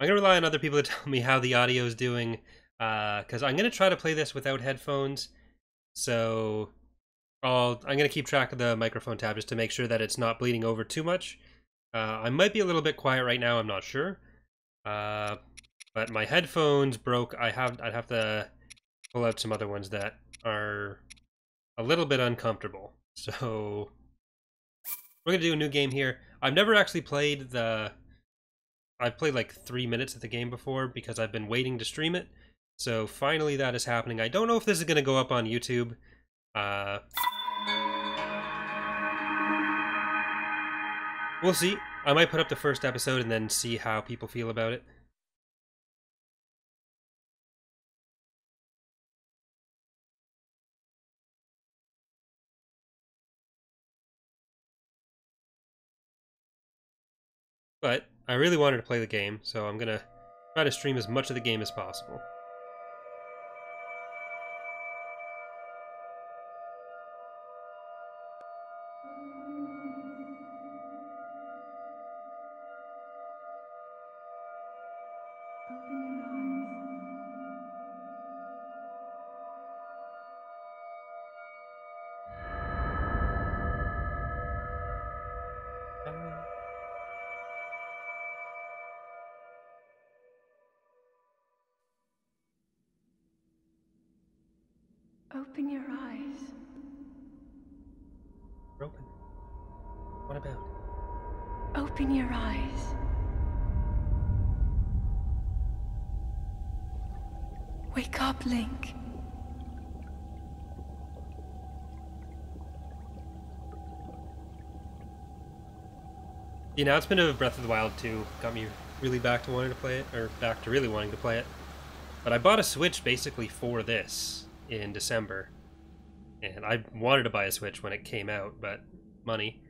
I'm gonna rely on other people to tell me how the audio is doing, because I'm gonna try to play this without headphones. So I'll I'm gonna keep track of the microphone tab just to make sure that it's not bleeding over too much. Uh, I might be a little bit quiet right now. I'm not sure. Uh, but my headphones broke. I have I'd have to pull out some other ones that are a little bit uncomfortable. So we're gonna do a new game here. I've never actually played the. I've played like three minutes of the game before because I've been waiting to stream it. So finally that is happening. I don't know if this is gonna go up on YouTube. Uh, we'll see. I might put up the first episode and then see how people feel about it. But I really wanted to play the game, so I'm gonna try to stream as much of the game as possible. Open your eyes. open. What about? Open your eyes. Wake up, Link. The announcement of Breath of the Wild 2 got me really back to wanting to play it, or back to really wanting to play it. But I bought a Switch basically for this in December. And I wanted to buy a Switch when it came out, but money.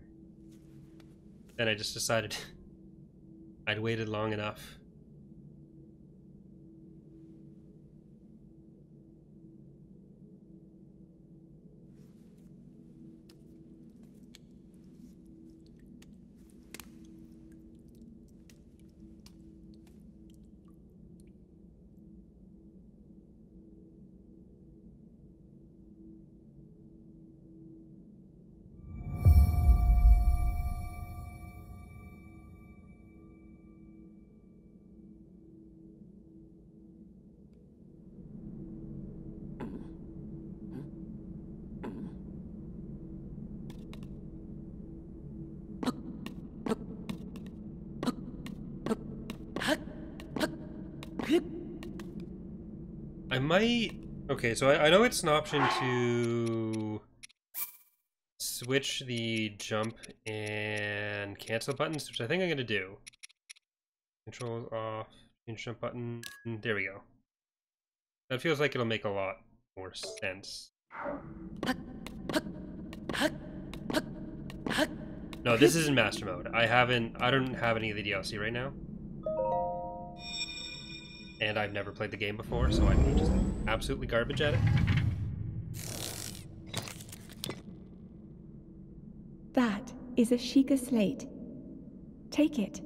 Then I just decided I'd waited long enough. Might... Okay, so I, I know it's an option to switch the jump and cancel buttons, which I think I'm going to do. Controls off, change jump button. And there we go. That feels like it'll make a lot more sense. No, this isn't master mode. I haven't, I don't have any of the DLC right now and I've never played the game before, so I'm just absolutely garbage at it. That is a Sheikah slate. Take it.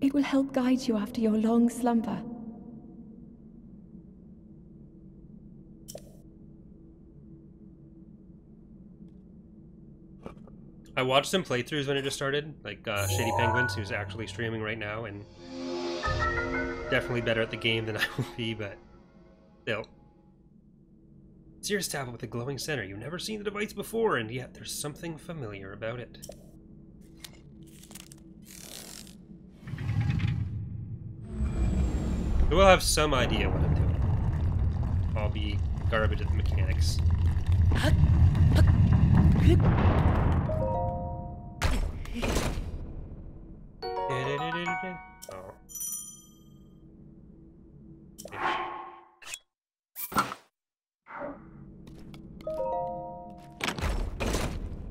It will help guide you after your long slumber. I watched some playthroughs when it just started, like uh, Shady Penguins, who's actually streaming right now, and definitely better at the game than I will be, but still. Sears tablet with a glowing center. You've never seen the device before, and yet there's something familiar about it. We'll have some idea what I'm doing. I'll be garbage at the mechanics.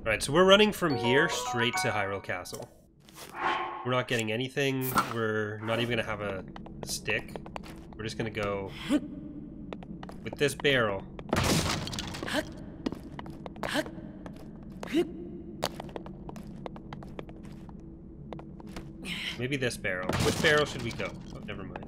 Alright, so we're running from here straight to Hyrule Castle. We're not getting anything. We're not even going to have a stick. We're just going to go with this barrel. Maybe this barrel. Which barrel should we go? Oh, never mind.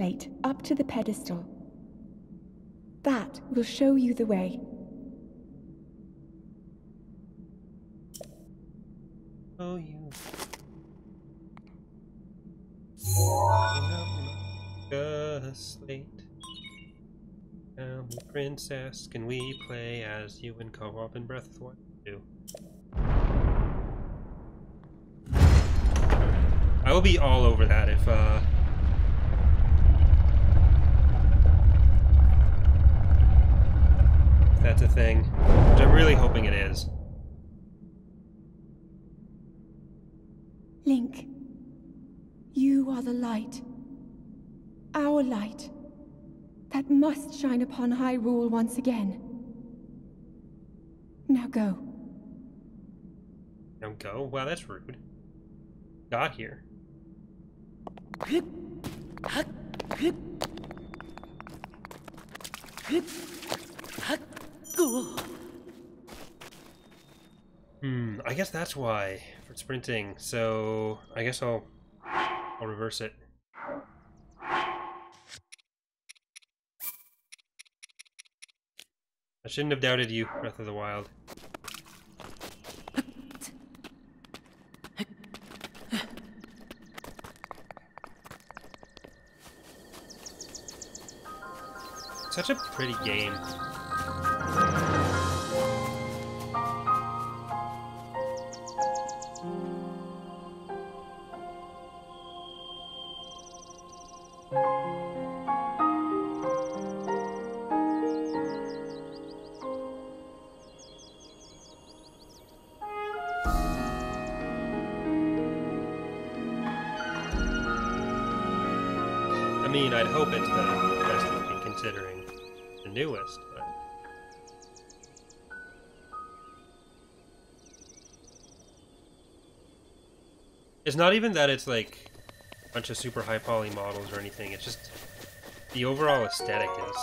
Slate up to the pedestal. That will show you the way. Oh, you. A slate. Tell princess, can we play as you and co-op in Breath of the Wild 2? I will be all over that if, uh... if that's a thing. Which I'm really hoping it is. Link, you are the light. Our light. That must shine upon Hyrule once again. Now go. Now go? Wow, that's rude. Got here. Hmm, I guess that's why for sprinting. So I guess I'll I'll reverse it. I shouldn't have doubted you, Breath of the Wild. Such a pretty game. Not even that it's like a bunch of super high poly models or anything, it's just the overall aesthetic is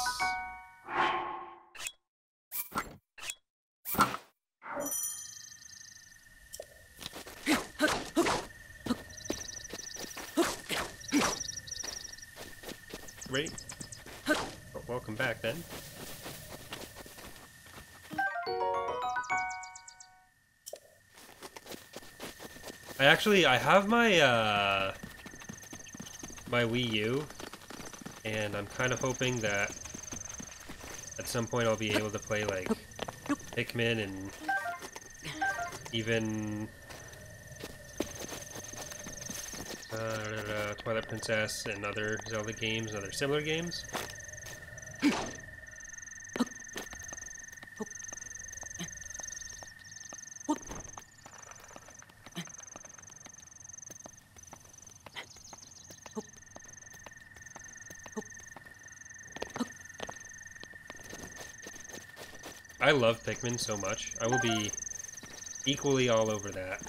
actually I have my uh my Wii U and I'm kind of hoping that at some point I'll be able to play like Pikmin and even uh, Twilight Princess and other Zelda games, other similar games. I love Pikmin so much. I will be equally all over that.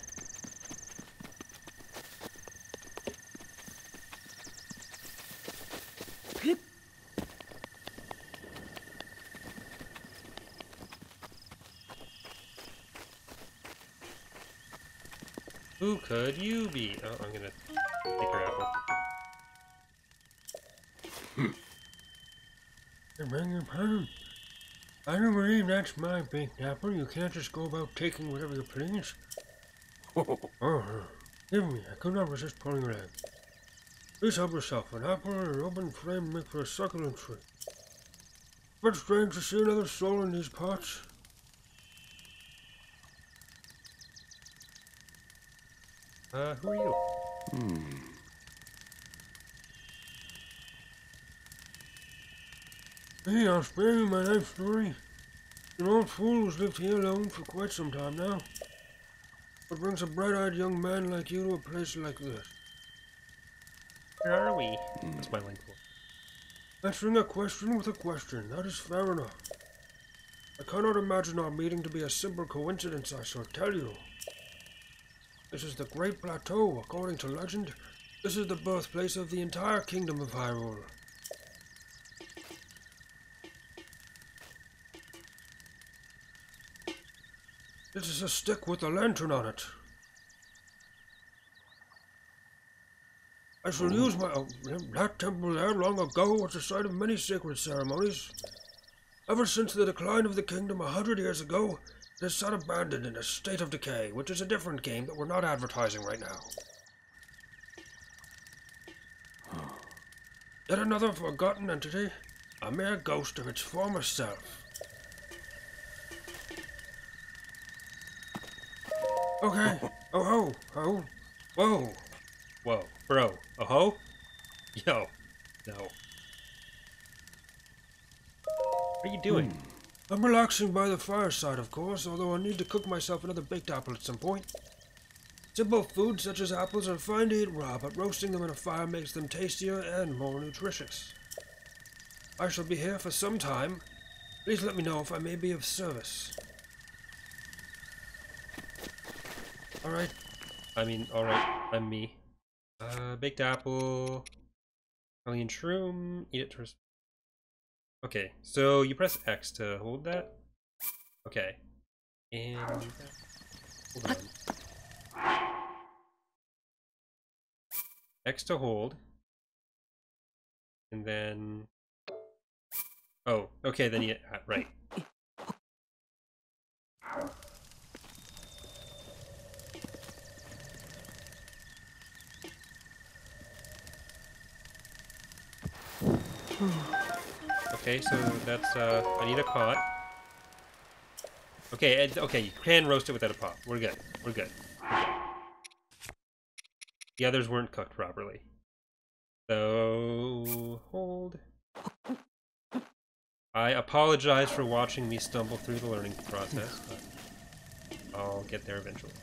Who could you be? Oh, I'm gonna take her apple. I beg your pardon. I don't believe that's my big apple. You can't just go about taking whatever you please. oh, give me. I could not resist pulling your leg. Please help yourself. An apple and an open flame make for a succulent tree. But strange to see another soul in these pots. Uh, who are you? Hmm. Hey, I'll spare you my life story. An old fool who's lived here alone for quite some time now. What brings a bright-eyed young man like you to a place like this? Where are we? Hmm. That's my link. Answering a question with a question, that is fair enough. I cannot imagine our meeting to be a simple coincidence, I shall tell you. This is the Great Plateau. According to legend, this is the birthplace of the entire kingdom of Hyrule. This is a stick with a lantern on it. I shall use my. Oh, that temple there long ago was the site of many sacred ceremonies. Ever since the decline of the kingdom a hundred years ago, it has sat abandoned in a state of decay, which is a different game that we're not advertising right now. Yet another forgotten entity, a mere ghost of its former self. Okay. Oh ho. Ho. Whoa. Whoa, bro. Oh ho? Yo. No. What are you doing? Hmm. I'm relaxing by the fireside, of course, although I need to cook myself another baked apple at some point. Simple foods such as apples are fine to eat raw, but roasting them in a fire makes them tastier and more nutritious. I shall be here for some time. Please let me know if I may be of service. Alright. I mean, alright. I'm me. Uh, baked apple. Alien shroom. Eat it res- Okay, so you press X to hold that. Okay. And hold on. X to hold. And then Oh, okay, then you uh, right. Okay, so that's, uh, I need a pot. Okay, and- okay, you can roast it without a pot. We're good. We're good. The others weren't cooked properly. So, hold. I apologize for watching me stumble through the learning process, but I'll get there eventually.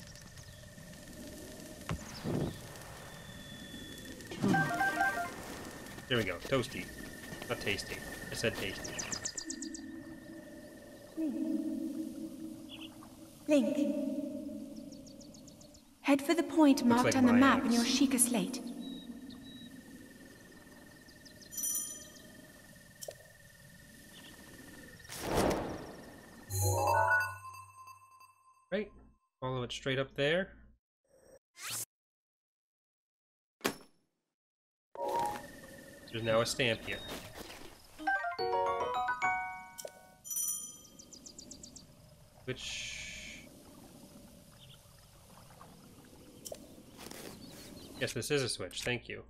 There we go, toasty. Not tasty. I said tasty. Link. Head for the point marked like on the map in your Sheikah slate. Right. Follow it straight up there. There's now a stamp here. Which... Yes, this is a switch. Thank you.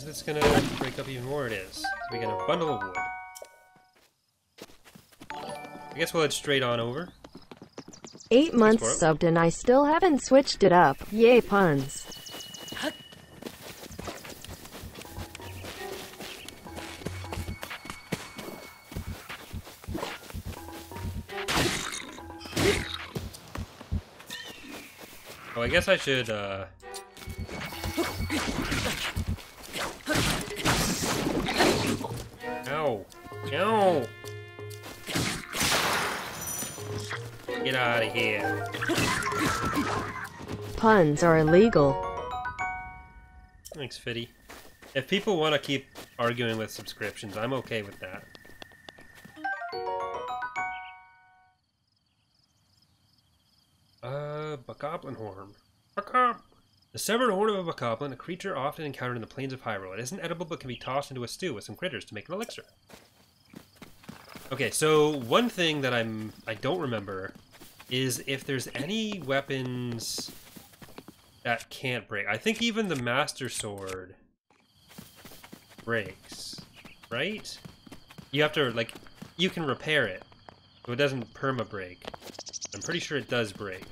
Is this gonna break up even more? It is. We get a bundle of wood. I guess we'll head straight on over. Eight months subbed and I still haven't switched it up. Yay puns. Oh, I guess I should, uh... Get out of here. Puns are illegal. Thanks, Fitty. If people want to keep arguing with subscriptions, I'm okay with that. Uh, Bokoblin horn. Bokop! The severed horn of a Bokoblin, a creature often encountered in the plains of Hyrule. It isn't edible but can be tossed into a stew with some critters to make an elixir. Okay, so one thing that I'm I don't remember is if there's any weapons that can't break. I think even the Master Sword breaks, right? You have to, like, you can repair it, so it doesn't perma break. I'm pretty sure it does break.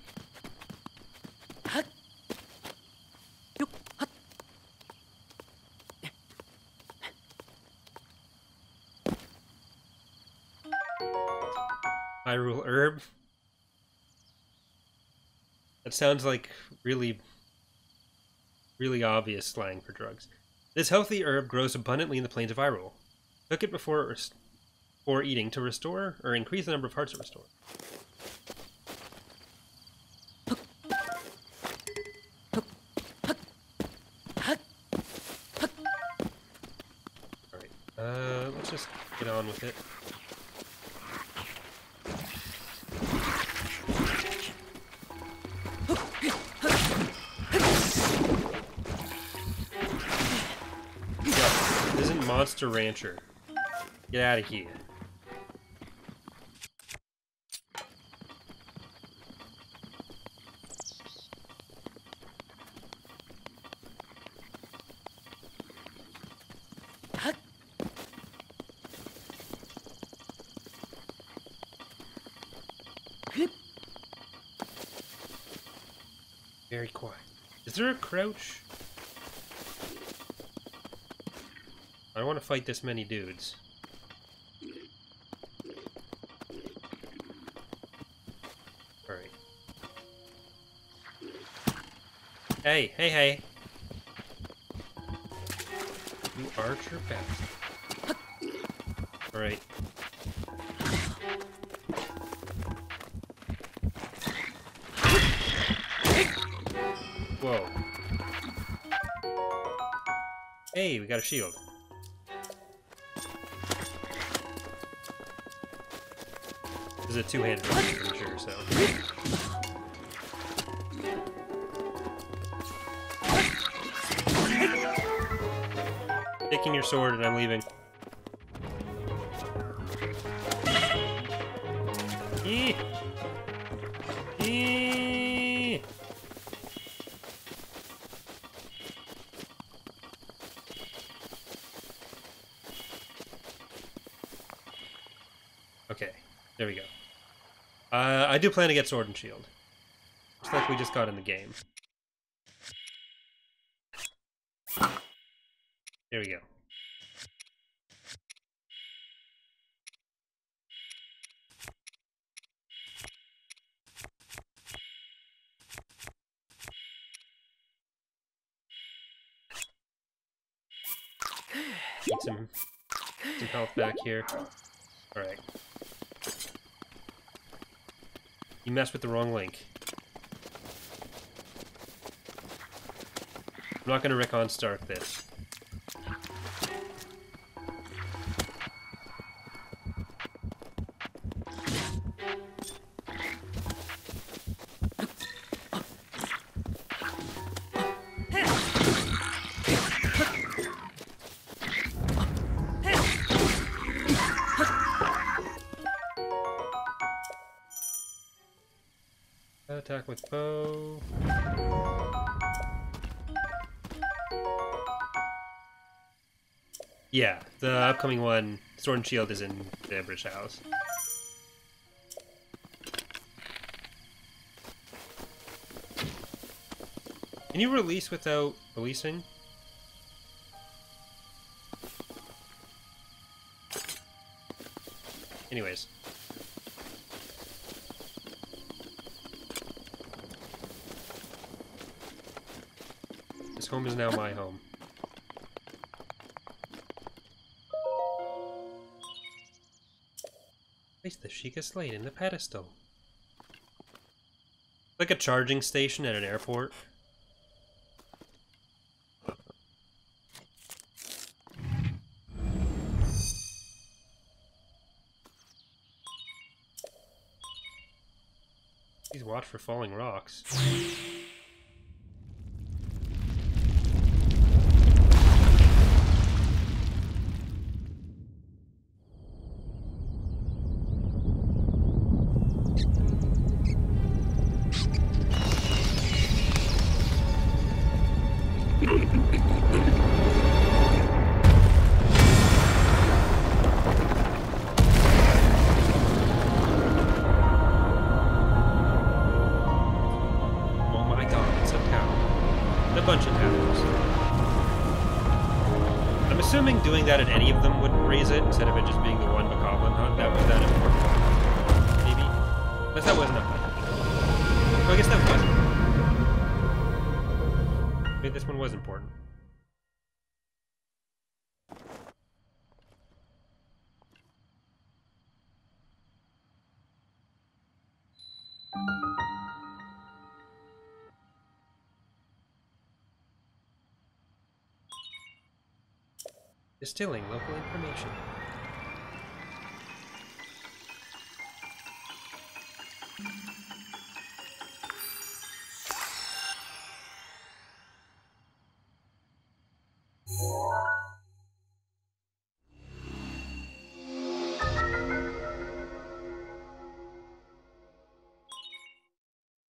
Sounds like really, really obvious slang for drugs. This healthy herb grows abundantly in the plains of Hyrule. Cook it before or eating to restore or increase the number of hearts it restores. Isn't Rancher. Get out of here. Very quiet. Is there a crouch? I want to fight this many dudes. Alright. Hey, hey, hey. You archer bastard. Alright. Whoa. Hey, we got a shield. A two-handed sure, so. Taking your sword and I'm leaving. I do plan to get Sword and Shield. Just like we just got in the game. There we go. Get some, some health back here. Alright. You messed with the wrong link. I'm not gonna Rick on Stark this. Attack with bow. Yeah, the upcoming one, Sword and Shield, is in the British House. Can you release without releasing? Anyways. The Sheikah Slate in the pedestal. Like a charging station at an airport. Please watch for falling rocks. Oh doing that at any of them wouldn't raise it, instead of it just being the one Bokoblin hunt. That was that important. Maybe? Unless that wasn't a Distilling local information.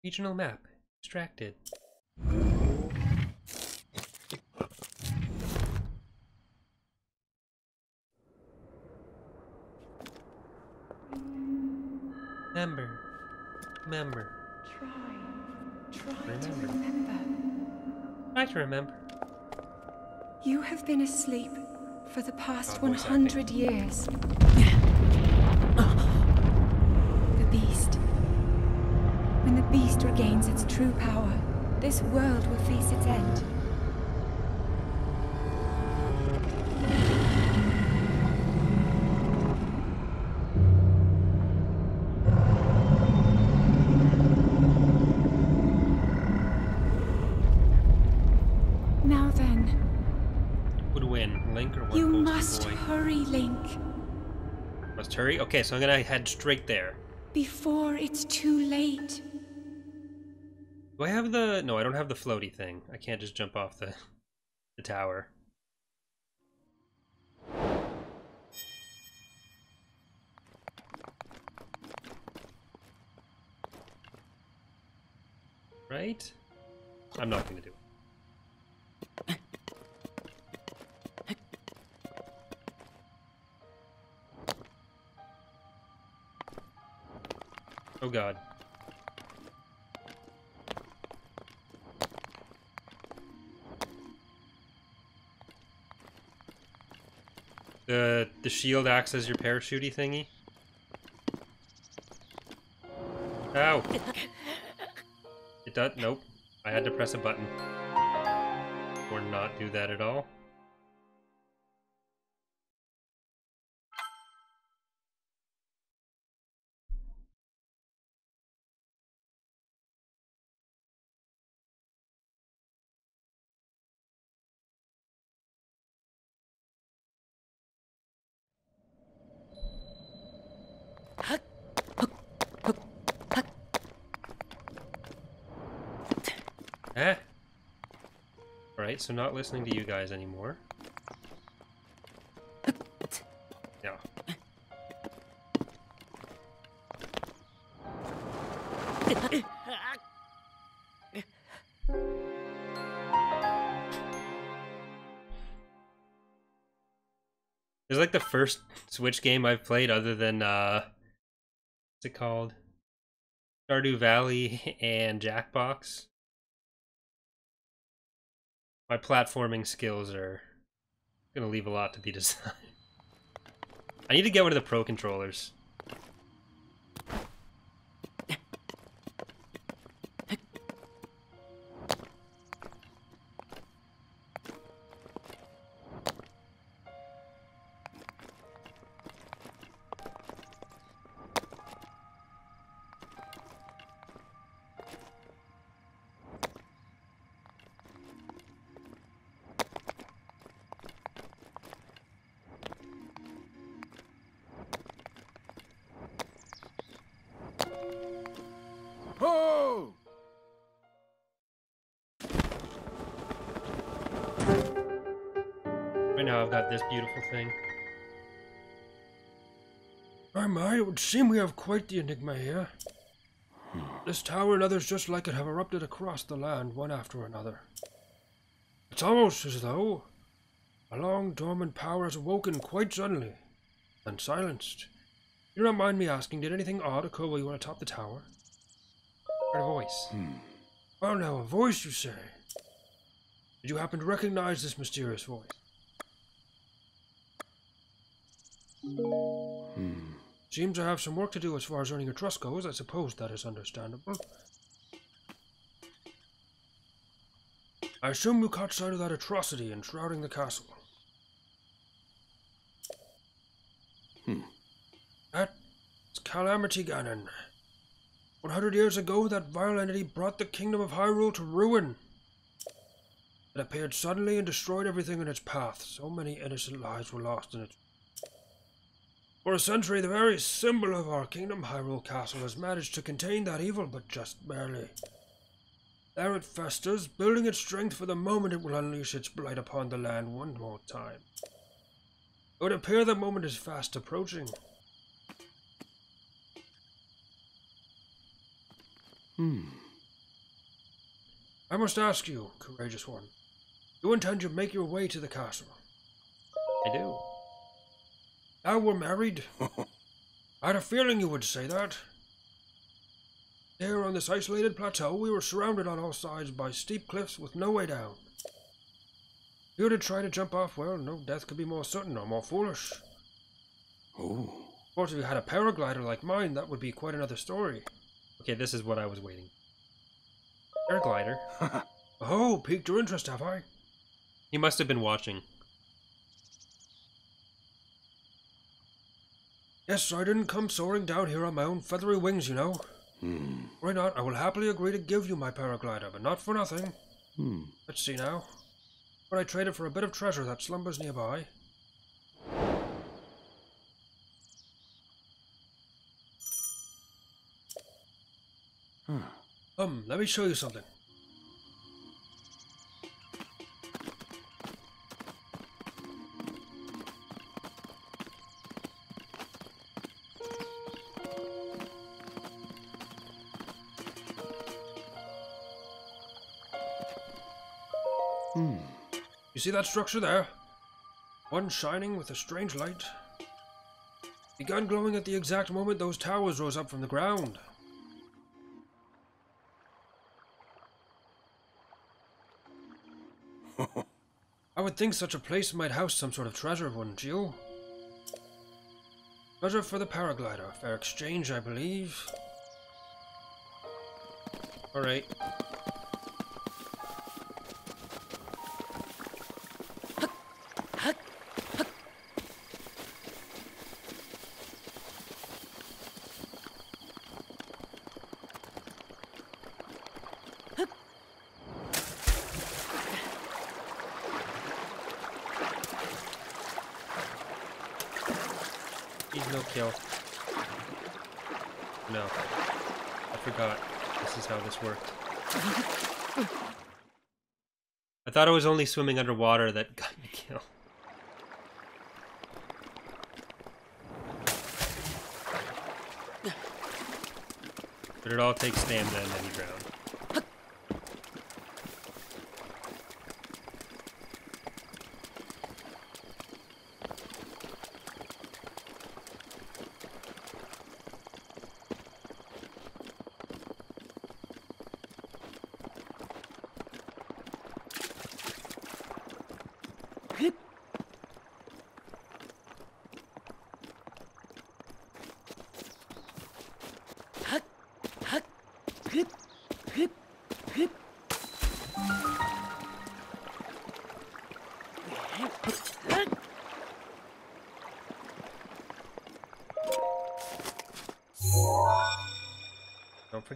Regional map. Extracted. To remember. You have been asleep for the past Oh, 100 years. the beast. When the beast regains its true power, this world will face its end. Now then, Would win. Link or one you posted must boy? hurry, Link, Must hurry? Okay, so I'm gonna head straight there. before it's too late. Do I have the... No, I don't have the floaty thing. I can't just jump off the, the tower. Right? I'm not gonna do it. Oh god. The the shield acts as your parachutey thingy. Ow! It does. Nope. I had to press a button. Or not do that at all. Ah. Alright, so not listening to you guys anymore. Yeah. It's like the first Switch game I've played other than uh what's it called? Stardew Valley and Jackbox. My platforming skills are gonna leave a lot to be desired. I need to get one of the pro controllers. Seem we have quite the enigma here. This tower and others just like it have erupted across the land, one after another. It's almost as though a long dormant power has awoken quite suddenly and silenced. You don't mind me asking, did anything odd occur while you were atop the tower? Heard a voice. Hmm. Oh, well, now, a voice, you say? Did you happen to recognize this mysterious voice? Seem I have some work to do as far as earning your trust goes. I suppose that is understandable. I assume you caught sight of that atrocity enshrouding the castle. Hmm. That's Calamity Ganon. One hundred years ago, that vile entity brought the kingdom of Hyrule to ruin. It appeared suddenly and destroyed everything in its path. So many innocent lives were lost in it. For a century, the very symbol of our kingdom, Hyrule Castle, has managed to contain that evil, but just barely. There it festers, building its strength for the moment it will unleash its blight upon the land one more time. It would appear the moment is fast approaching. Hmm. I must ask you, courageous one, you intend to make your way to the castle? I do. Now we're married? I had a feeling you would say that. Here on this isolated plateau, we were surrounded on all sides by steep cliffs with no way down. If you were to try to jump off, well, no death could be more certain or more foolish. Oh. Of course, if you had a paraglider like mine, that would be quite another story. Okay, this is what I was waiting. Paraglider. Oh, piqued your interest, have I? He must have been watching. Yes, I didn't come soaring down here on my own feathery wings, you know. Hmm. Why not? I will happily agree to give you my paraglider, but not for nothing. Hmm. Let's see now. But I trade it for a bit of treasure that slumbers nearby. Huh. Um, let me show you something. See that structure there? One shining with a strange light. Began glowing at the exact moment those towers rose up from the ground. I would think such a place might house some sort of treasure, wouldn't you? Treasure for the paraglider. Fair exchange, I believe. Alright. He's no kill. No. I forgot. This is how this worked. I thought it was only swimming underwater that got me killed. But it all takes stamina and then you drown.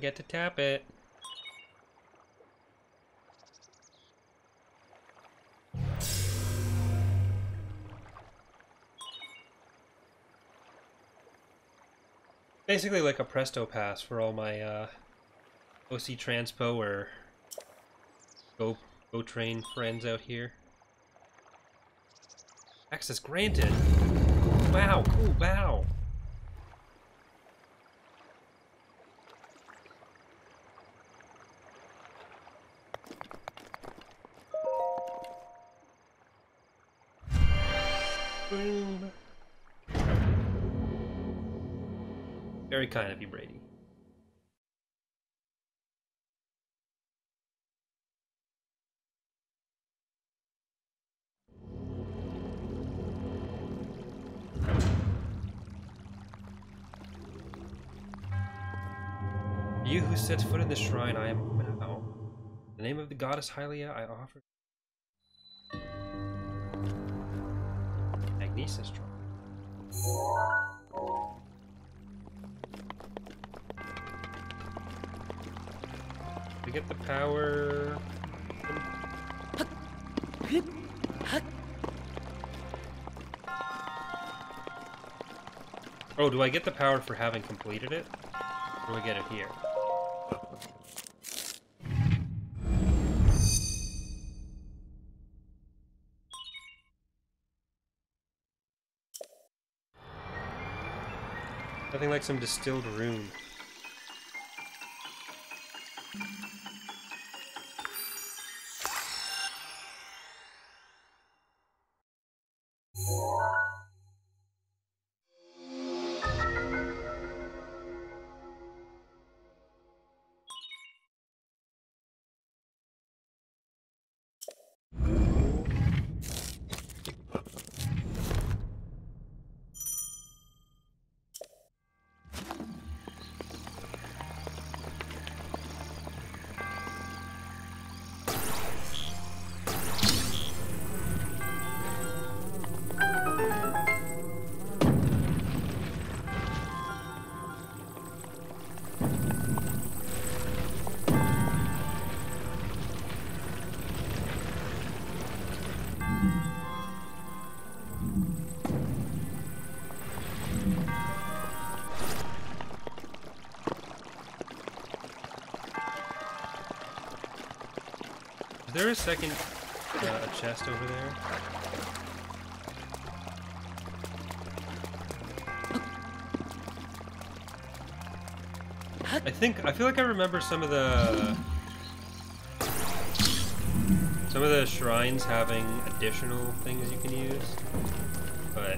Forget to tap it. Basically like a presto pass for all my uh, OC Transpo or Go Go Train friends out here. Access granted. Wow, cool, wow. Boom. Very kind of you, Brady. You who set foot in the shrine, I am now. The name of the goddess Hylia I offer We get the power. Oh, do I get the power for having completed it? Or do I get it here? Nothing like some distilled rune. There a second uh, chest over there? I think I feel like I remember some of the some of the shrines having additional things you can use, but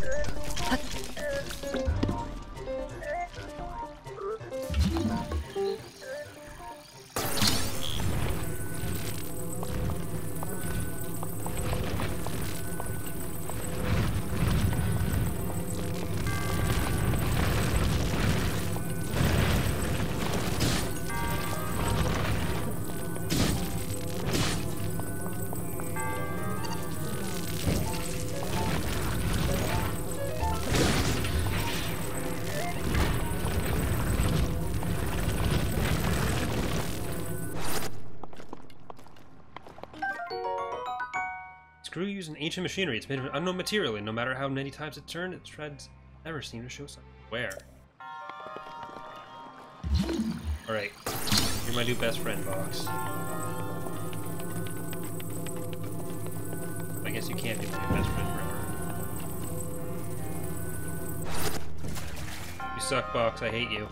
using ancient machinery. It's made of unknown material, and no matter how many times it turned, its treads never seem to show sign. Where? Alright. You're my new best friend, Box. I guess you can't be my best friend forever. You suck, Box. I hate you.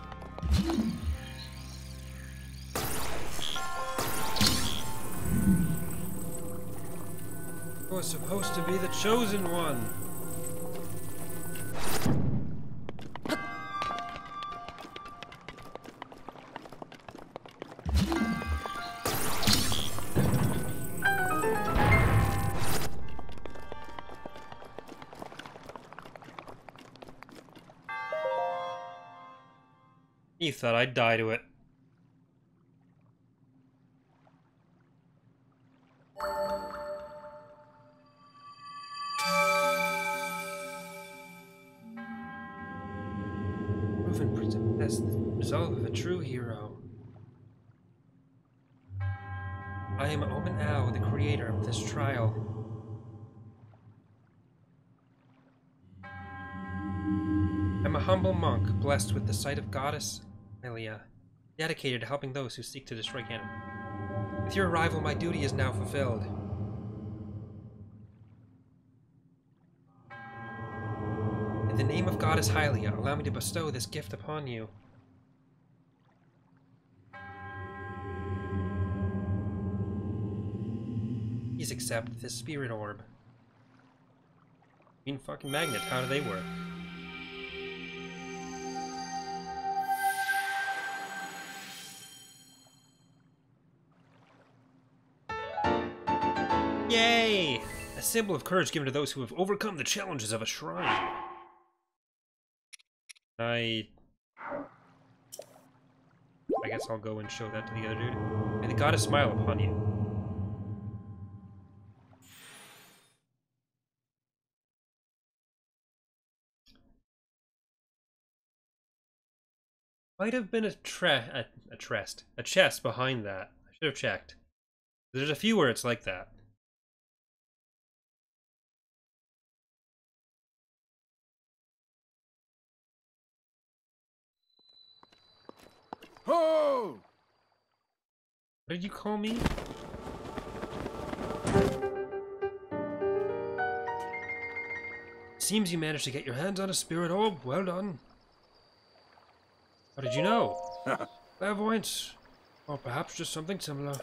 Was supposed to be the chosen one. You thought I'd die to it. With the sight of goddess Hylia, dedicated to helping those who seek to destroy Ganon. With your arrival, my duty is now fulfilled. In the name of Goddess Hylia, allow me to bestow this gift upon you. Please accept this spirit orb. Green fucking magnet, how do they work? Yay! A symbol of courage given to those who have overcome the challenges of a shrine. I... I guess I'll go and show that to the other dude. May the goddess smile upon you. Might have been a tre a, a trest, a chest behind that. I should have checked. There's a few it's like that. Oh! What did you call me? Seems you managed to get your hands on a spirit orb. Well done. How did you know? Clairvoyance. Or perhaps just something similar.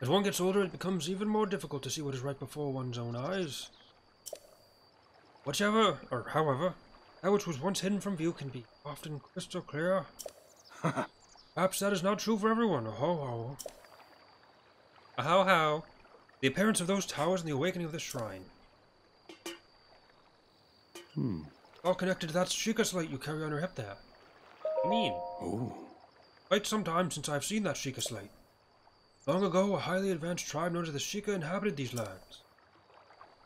As one gets older, it becomes even more difficult to see what is right before one's own eyes. Whichever, or however, that which was once hidden from view can be often crystal clear. Perhaps that is not true for everyone. Oh, ho. How, how. The appearance of those towers and the awakening of this shrine. Hmm. All connected to that Sheikah slate you carry on your hip there. You mean? Oh. Quite some time since I've seen that Sheikah slate. Long ago, a highly advanced tribe known as the Sheikah inhabited these lands.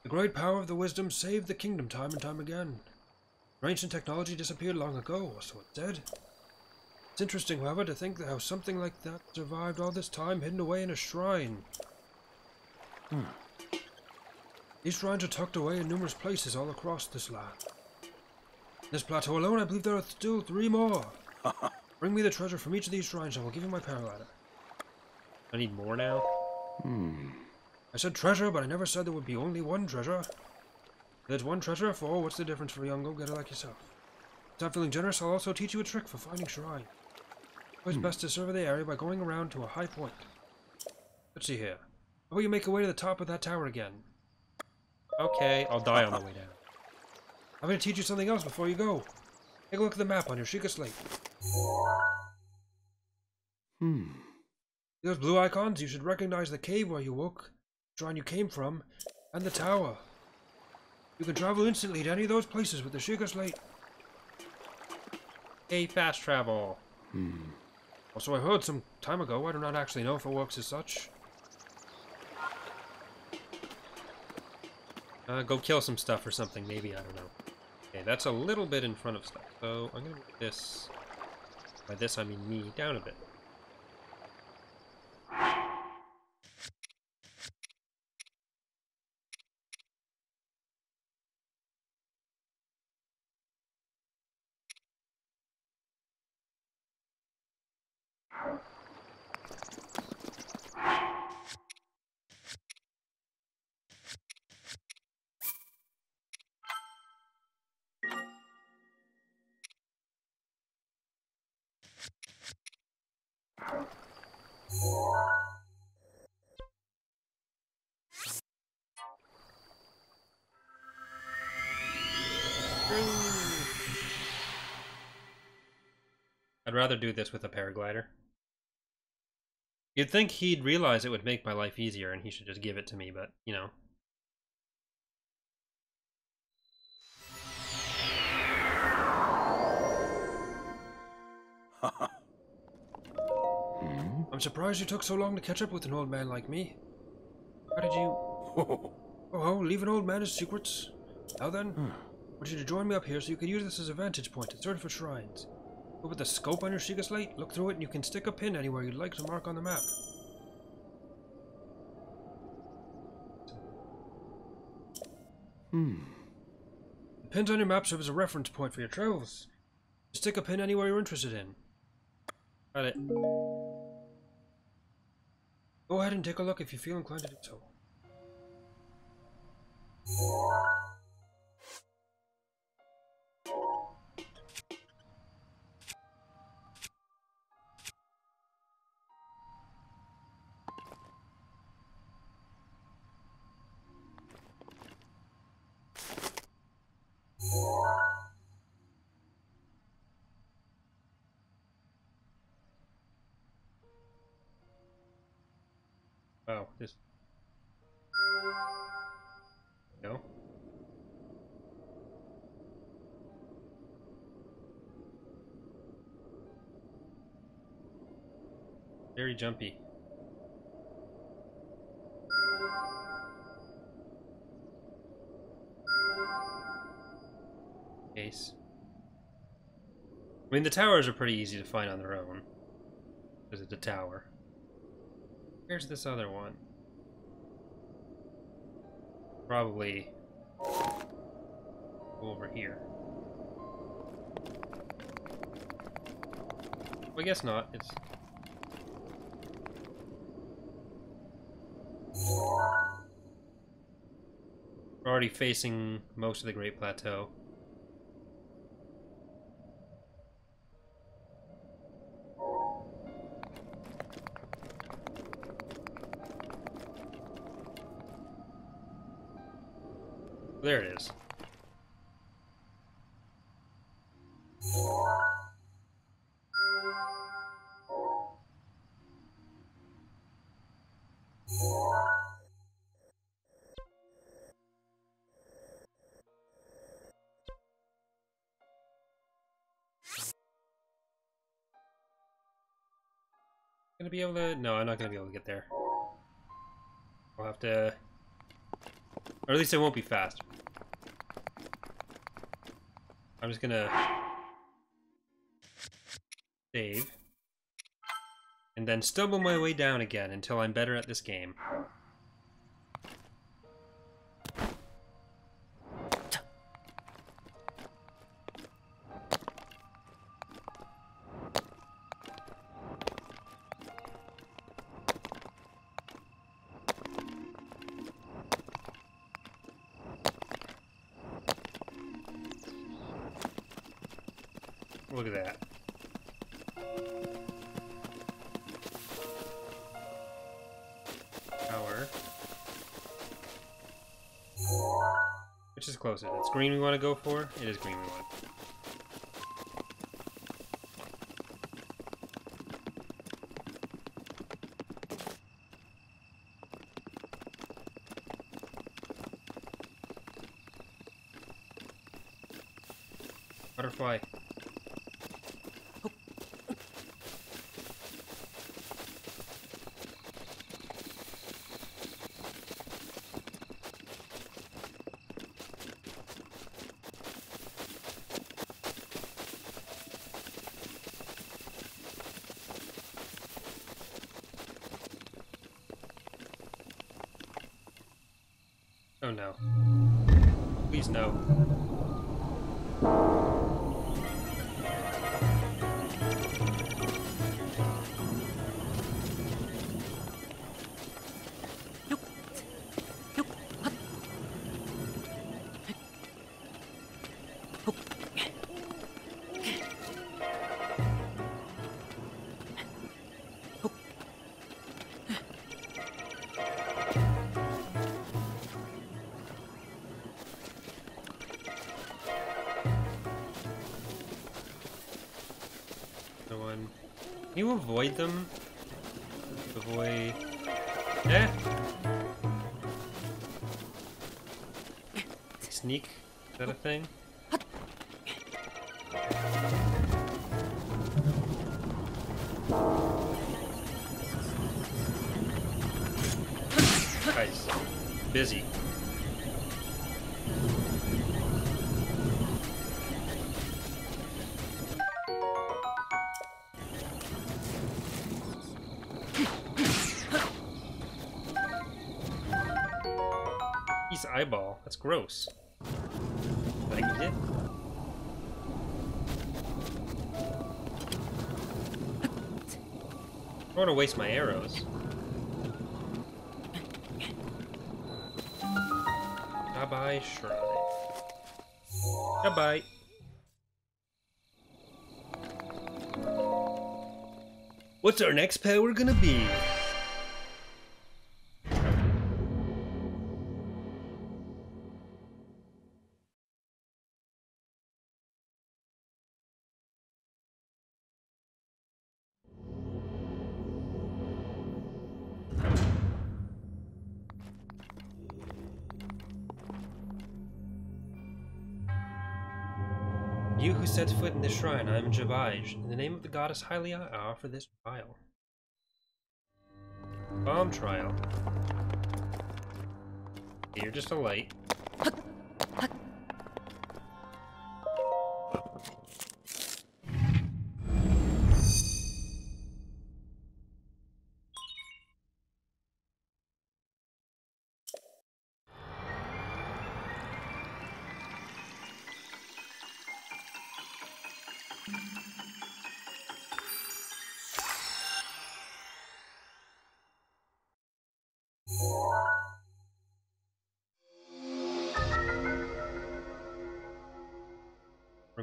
The great power of the wisdom saved the kingdom time and time again. Ancient technology disappeared long ago, or so it said. It's interesting, however, to think how something like that survived all this time hidden away in a shrine. Hmm. These shrines are tucked away in numerous places all across this land. This plateau alone, I believe there are still three more. Bring me the treasure from each of these shrines, and I will give you my paraglider. I need more now? Hmm. I said treasure, but I never said there would be only one treasure. If there's one treasure, four, what's the difference for a young go-getter like yourself? If I'm feeling generous, I'll also teach you a trick for finding shrine. Always best to survey the area by going around to a high point. Let's see here. How about you make your way to the top of that tower again? Okay, I'll die on the way down. I'm going to teach you something else before you go. Take a look at the map on your Sheikah slate. Hmm. Those blue icons, you should recognize the cave where you woke, the shrine you came from, and the tower. You can travel instantly to any of those places with the Sheikah slate. Hey, fast travel. Hmm. Also, I heard some time ago, I do not actually know if it works as such. Uh, go kill some stuff or something, maybe, I don't know. Okay, that's a little bit in front of stuff, so I'm gonna move this, by this I mean me, down a bit. I'd rather do this with a paraglider. You'd think he'd realize it would make my life easier and he should just give it to me, but, you know. Hmm. I'm surprised you took so long to catch up with an old man like me. How did you... Oh. Oh, leave an old man his secrets. Now then, Hmm. I want you to join me up here so you can use this as a vantage point and search for shrines. With the scope on your Sheikah slate, look through it, and you can stick a pin anywhere you'd like to mark on the map. Hmm. The pins on your map serve as a reference point for your travels. Stick a pin anywhere you're interested in. Got it. Go ahead and take a look if you feel inclined to do so. Oh, just... No. Very jumpy. Case. I mean, the towers are pretty easy to find on their own. Because it's a tower. Where's this other one? Probably over here. I guess not. It's We're already facing most of the Great Plateau. Gonna be able to? No, I'm not gonna be able to get there. I'll have to, or at least it won't be fast. I'm just gonna save and then stumble my way down again until I'm better at this game. Closer? That's green we want to go for? It is green we want. Butterfly. Oh no. Please you avoid them? Avoid. Eh? Sneak? Is that a thing? Nice. Busy. That's gross. I. I don't want to waste my arrows. Bye-bye, shrine. Goodbye. What's our next power gonna be? Shrine, I am Ja Baij. In the name of the goddess Hylia, I offer this trial. Bomb trial. You're just a light.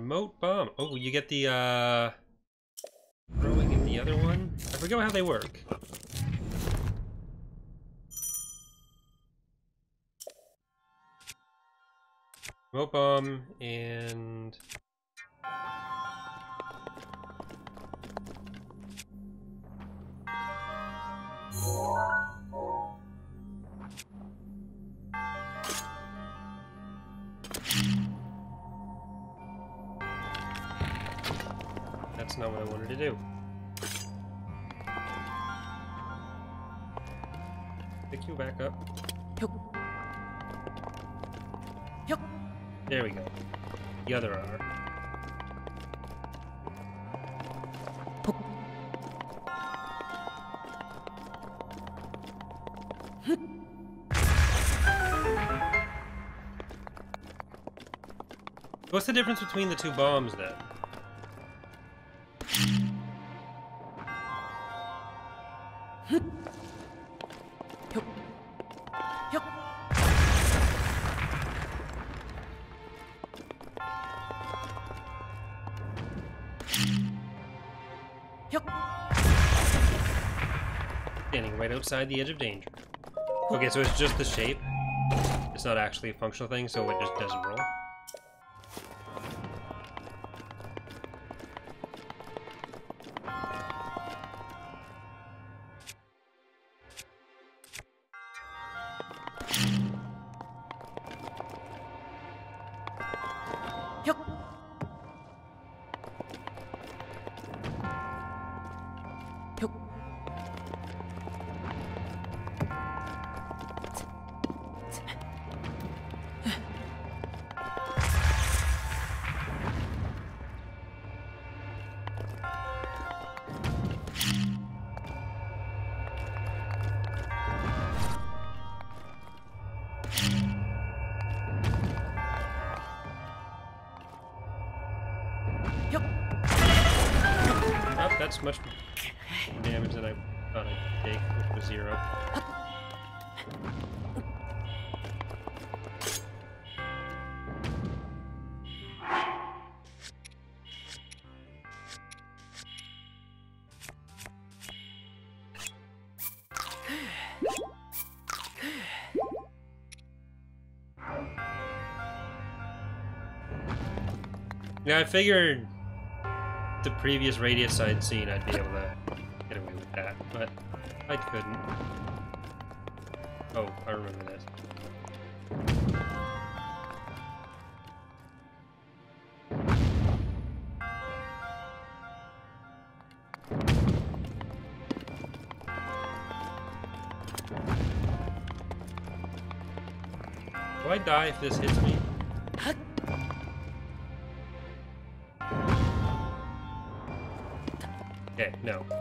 Remote bomb. Oh, you get the, uh... Throwing in the other one? I forget how they work. Remote bomb and... That's not what I wanted to do. Pick you back up. There we go. The other R. Hm. What's the difference between the two bombs then? Standing right outside the edge of danger. Okay, so it's just the shape. It's not actually a functional thing, so it just doesn't roll. I figured the previous radius I'd seen, I'd be able to get away with that, but I couldn't. Oh, I remember this. Do I die if this hits me? No.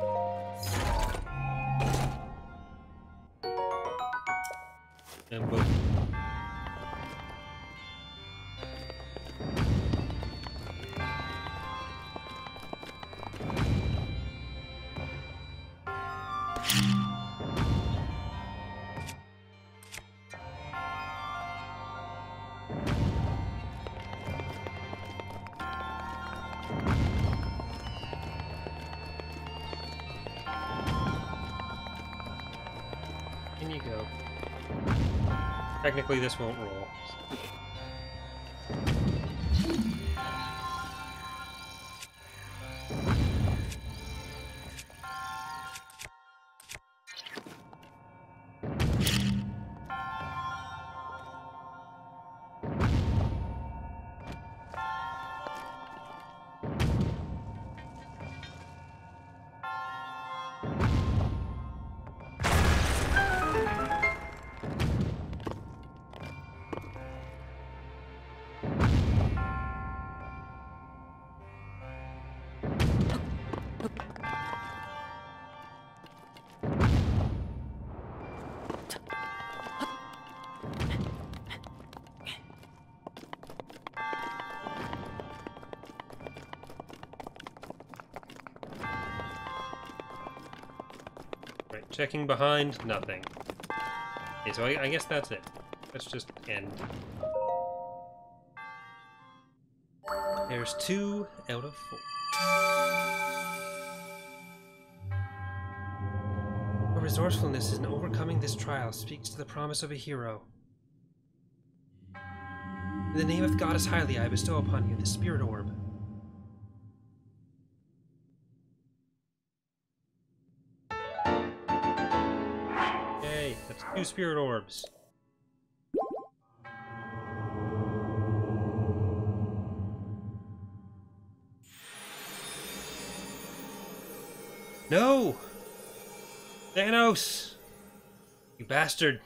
Technically, this won't roll. Checking behind, nothing. Okay, so I, I guess that's it. Let's just end. There's two out of four. Your resourcefulness in overcoming this trial speaks to the promise of a hero. In the name of Goddess Hylia, I bestow upon you the Spirit Orb. Spirit Orbs. No! Thanos! You bastard!